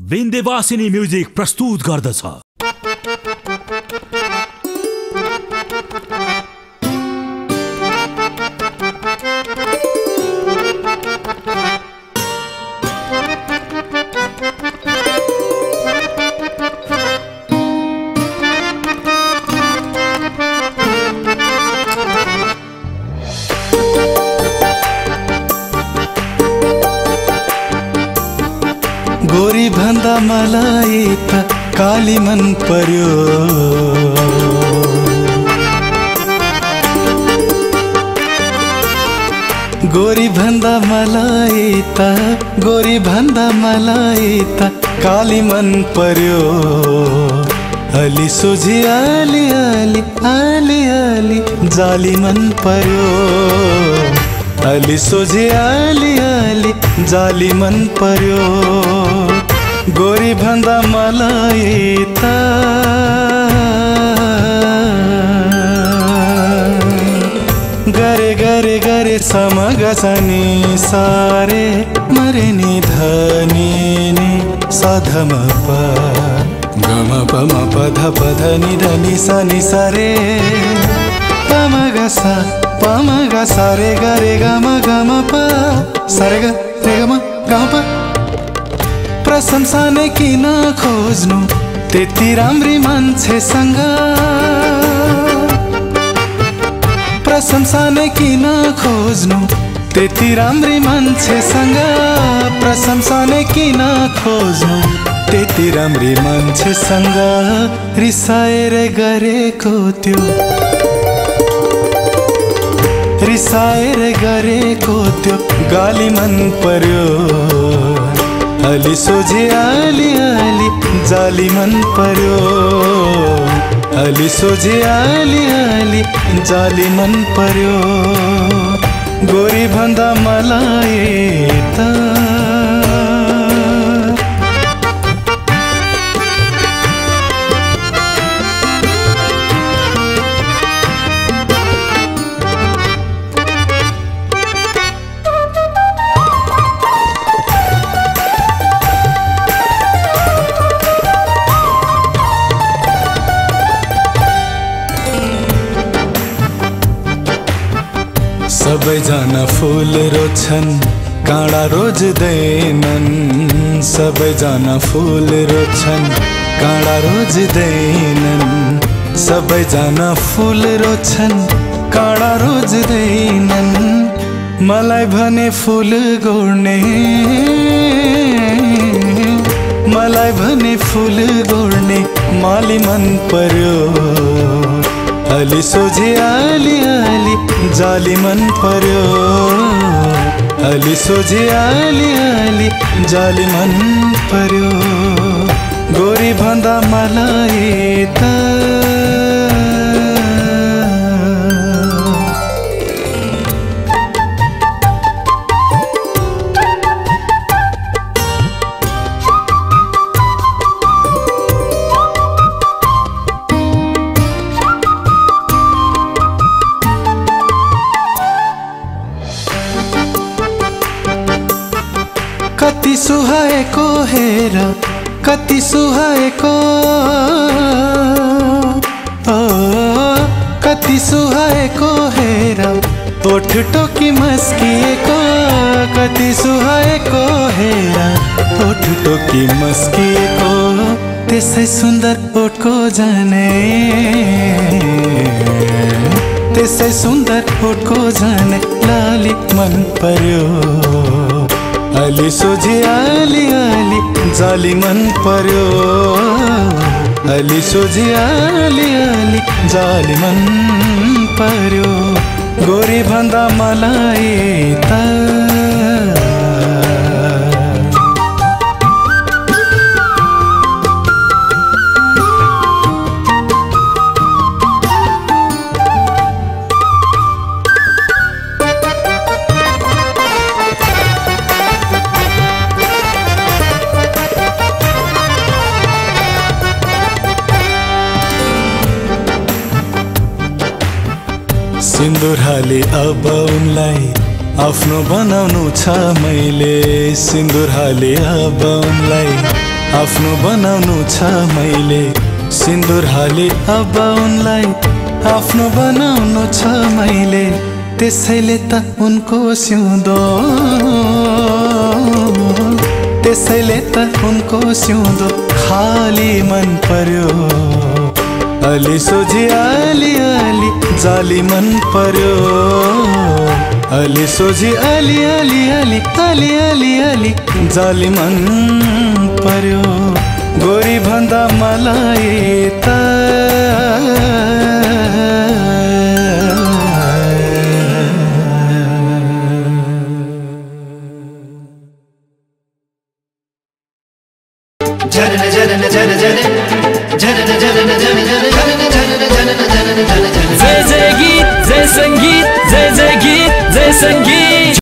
विन्देवासिनी music प्रस्तुत गर्दछ। मलाई त काली मन पर्यो गोरी भन्दा मलाई त गोरी भन्दा मलाई त काली मन पर्यो अलि सोझी अलि अलि अलि अलि जाली मन पर्यो अलि सोझी अलि अलि जाली मन पर्यो गोरी भन्दा मलाई त। गरे गरे गरे समगसनी सारे मरे नि धनी नि सधम प गम पम पध पध नि धनि सनि सरे पम गसा पम गसा गरे गम गम प। सरे रे गम गम प। प्रशंसा नै किन खोज्नु? त्यति राम्री मान्छेसँग। प्रशंसा नै किन खोज्नु? त्यति राम्री मान्छेसँग। प्रशंसा नै किन खोज्नु? त्यति राम्री मान्छेसँग रिसाएर गरेको त्यो। रिसाएर गरेको त्यो गाली मन पर्यो। अलि सोझे अलि अलि जाली मन पर्यो। अलि सोझे अलि अलि जाली मन पर्यो। गोरी भन्दा मलाई त सबैजना फुल रोज्छन् काँडा रोज्दैनन् सबैजना फुल रोज्छन् काँडा रोज्दैनन् सबैजना फुल रोज्छन् काँडा रोज्दैनन् मलाई भने फुल गोड्ने मलाई भने फुल गोड्ने माली मन पर्यो। अलि सोझे अलि अलि जाली मन पर्यो। अलि सोझे अलि अलि जाली मन पर्यो। गोरी भन्दा मलाई त कति सुहाएको हेर कति सुहाएको कति सुहाएको हेर। ओठ टोकी मस्किएको कति सुहाएको हेर। ओठ टोकी मस्किएको त्यसै सुन्दर ओठको जाने त्यसै सुन्दर ओठको जाने लाली मन पर्यो। अलि सोझे अलि अलि जाली मन पर्यो। अलि सोझे अलि अलि जाली मन पर्यो। गोरी भन्दा मलाई त सिन्दुर हाले अब उनलाई आफ्नो बनाउनु छ मैले। सिन्दुर हाले अब उनलाई आफ्नो बनाउनु छ मैले। सिन्दुर हाले अब उनलाई आफ्नो बनाउनु छ मैले। त्यसैले त उनको सिउँदो। त्यसैले त उनको सिउँदो खाली मन पर्यो। अलि सोझी अलि अलि जाली मन पर्यो अलि सोझी अलि अलि अलि अलि अलि अलि जाली मन पर्यो गोरी भन्दा मलाई त झरन झरन झरन झरन झरन झरन झरन झरन झरन झरन झरन झरन 在起，在旋起，在在起，在旋起。